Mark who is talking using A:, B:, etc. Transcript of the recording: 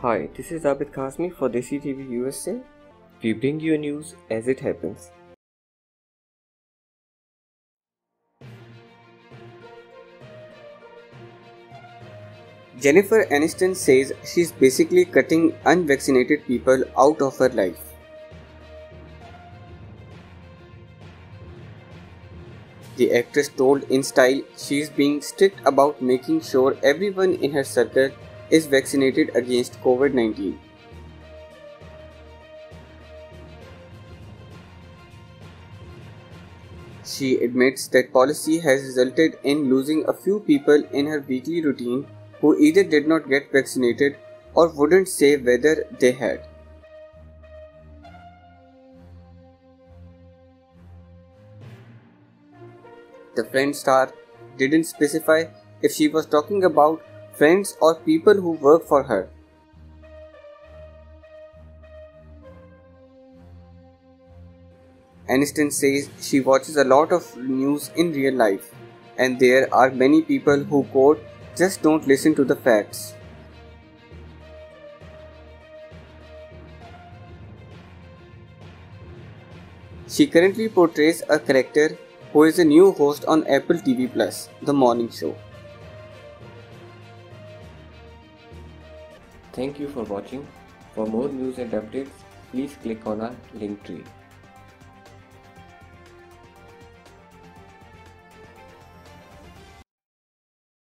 A: Hi, this is Abid Khasmi for Desi TV USA. We bring you news as it happens. Jennifer Aniston says she's basically cutting unvaccinated people out of her life. The actress told InStyle she is being strict about making sure everyone in her circle is vaccinated against COVID 19. She admits that policy has resulted in losing a few people in her weekly routine who either did not get vaccinated or wouldn't say whether they had. The Friends star didn't specify if she was talking about friends or people who work for her. Aniston says she watches a lot of news in real life, and there are many people who quote, just don't listen to the facts. She currently portrays a character who is a new host on Apple TV Plus, The Morning Show. Thank you for watching. For more news and updates, please click on our link tree.